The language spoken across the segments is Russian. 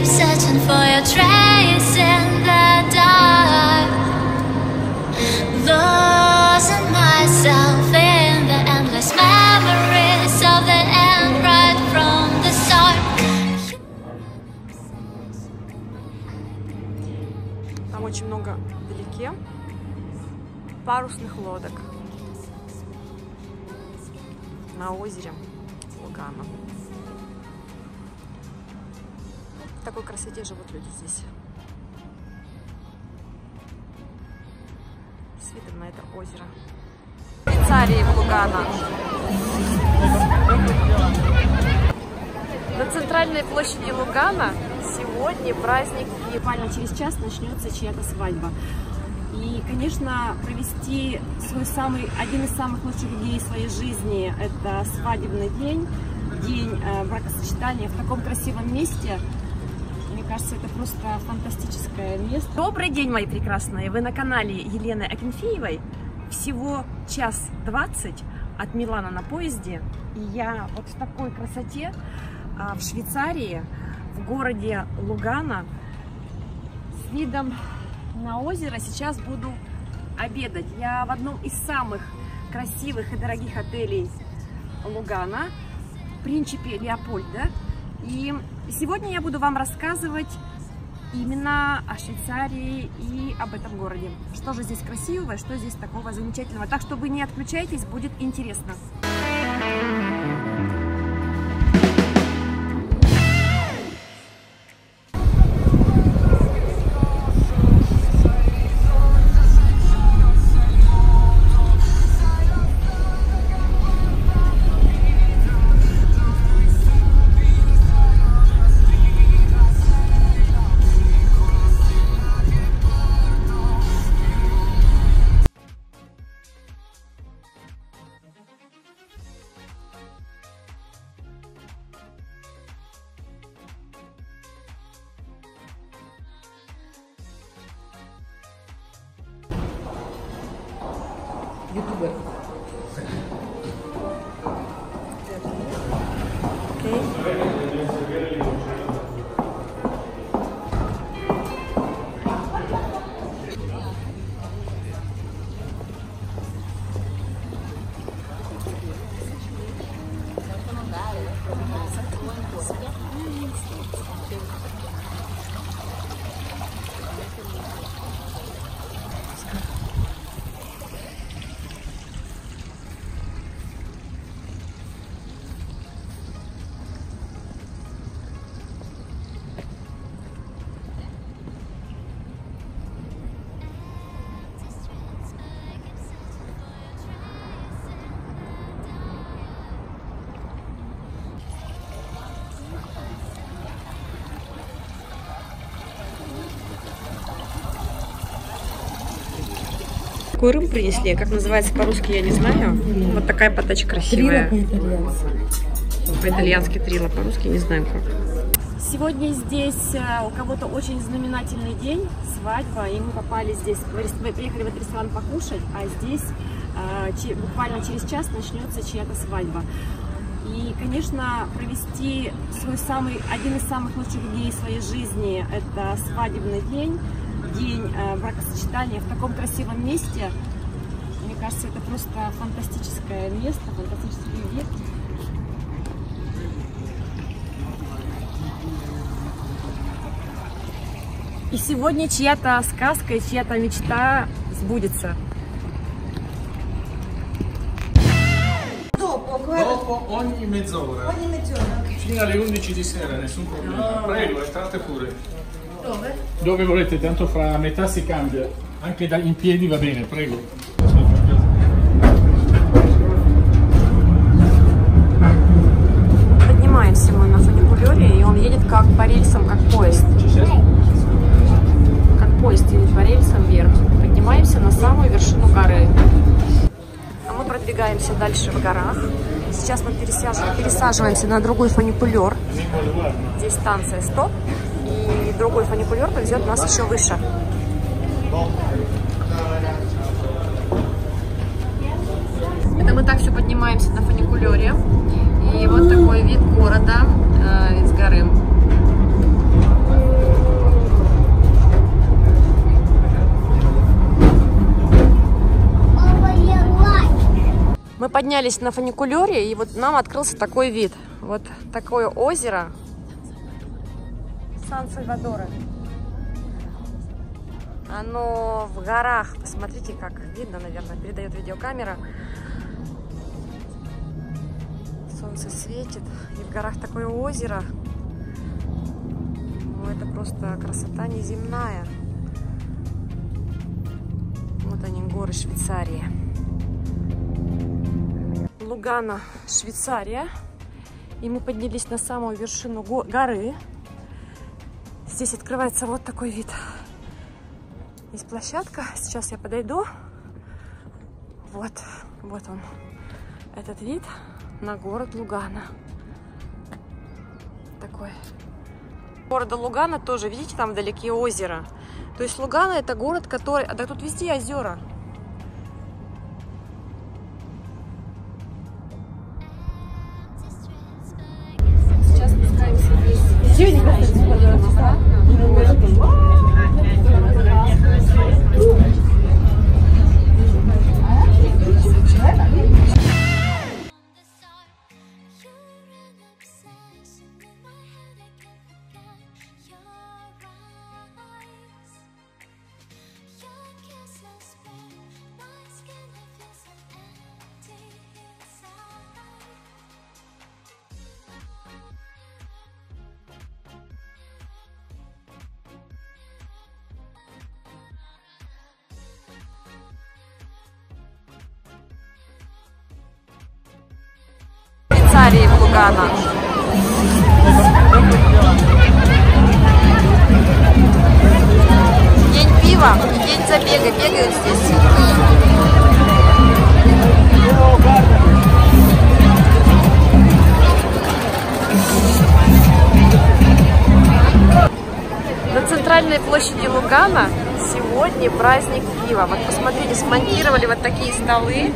keep searching for your trace in the dark. Losing myself in the endless memories of the end right from the start. Там очень много вдалеке парусных лодок на озере Лугана. В такой красоте живут люди здесь. С видом на это озеро. Швейцарии в Лугана. На центральной площади Лугана сегодня праздник. И буквально через час начнется чья-то свадьба. И, конечно, провести свой самый, один из самых лучших дней своей жизни – это свадебный день, день э, бракосочетания в таком красивом месте. Кажется, это просто фантастическое место. Добрый день, мои прекрасные! Вы на канале Елены Акинфеевой. Всего час двадцать от Милана на поезде. И я вот в такой красоте а, в Швейцарии, в городе Лугана, с видом на озеро сейчас буду обедать. Я в одном из самых красивых и дорогих отелей Лугана, в Принципе Леопольда. И сегодня я буду вам рассказывать именно о Швейцарии и об этом городе. Что же здесь красивого, что здесь такого замечательного. Так что вы не отключайтесь, будет интересно. Ютубер. Какой рыбу принесли? Как называется по-русски, я не знаю. Вот такая подача красивая. по-итальянски. Трила, по-русски не знаем как. Сегодня здесь э, у кого-то очень знаменательный день, свадьба, и мы попали здесь, мы приехали в этот ресторан покушать, а здесь э, буквально через час начнется чья-то свадьба. И, конечно, провести свой самый, один из самых лучших дней своей жизни – это свадебный день, день э, бракосочетания в таком красивом месте. Мне кажется, это просто фантастическое место, фантастический вид. И сегодня чья-то сказка и чья-то мечта Dopo ogni mezz'ora, ogni mezz'ora. fino alle 11 di sera, nessun problema. Prego, entrate pure. Dove? Dove volete, tanto fra metà si cambia. Anche da- in piedi va bene, prego. Поднимаемся мы на фуникулере, и он едет как по рельсам, как поезд. Как поезд едет по рельсам вверх. Поднимаемся на самую вершину горы. А мы продвигаемся дальше в горах. Сейчас мы пересаживаемся на другой фуникулер. Здесь станция стоп. И другой фуникулер повезет нас еще выше. Это мы так все поднимаемся на фуникулере. И вот такой вид города э, из горы. Мы поднялись на фуникулере, и вот нам открылся такой вид. Вот такое озеро Сан-Сальвадора. Оно в горах. Посмотрите, как видно, наверное, передает видеокамера. Солнце светит. И в горах такое озеро. Ну, это просто красота неземная. Вот они, горы Швейцарии. Лугана, Швейцария. И мы поднялись на самую вершину горы. Здесь открывается вот такой вид. Есть площадка. Сейчас я подойду. Вот, вот он, этот вид на город Лугана. Такой. Города Лугана тоже, видите, там вдалеке озеро. То есть Лугана это город, который... А да тут везде озера. Сейчас спускаемся вниз. Thank you. Швейцарии в Лугана. День пива и день забега. Бегают здесь. На центральной площади Лугана сегодня праздник пива. Вот посмотрите, смонтировали вот такие столы,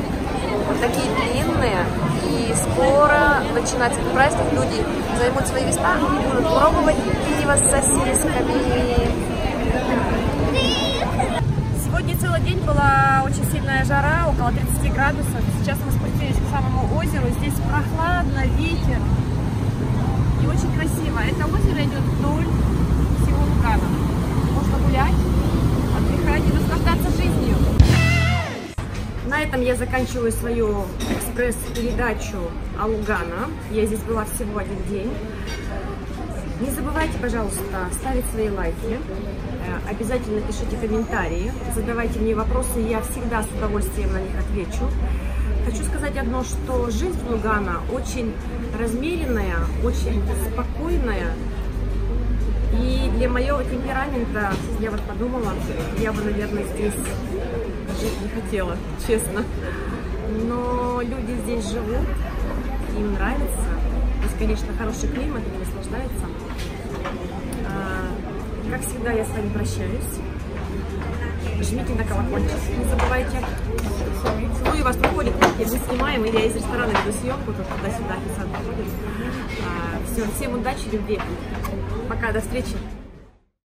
такие длинные. И скоро начинается этот праздник, люди займут свои места и будут пробовать пиво с сосисками. Сегодня целый день была очень сильная жара, около 30 градусов. Сейчас мы спустились к самому озеру. Здесь прохладно, ветер. И очень красиво. Это озеро идет вдоль всего Лугана. Можно гулять, отдыхать и наслаждаться. На этом я заканчиваю свою экспресс-передачу о Лугана. Я здесь была всего один день. Не забывайте, пожалуйста, ставить свои лайки. Э, Обязательно пишите комментарии, задавайте мне вопросы, я всегда с удовольствием на них отвечу. Хочу сказать одно, что жизнь в Лугана очень размеренная, очень спокойная. И для моего темперамента, я вот подумала, я бы, наверное, здесь жить не хотела, честно. Но люди здесь живут, им нравится. Здесь, конечно, хороший климат, они наслаждаются. А, Как всегда, я с вами прощаюсь. Жмите на колокольчик, не забывайте. Целую вас, проходит, мы снимаем, или я из ресторана веду съемку, тут туда-сюда официант приходит. Все, всем удачи, любви. Пока, до встречи.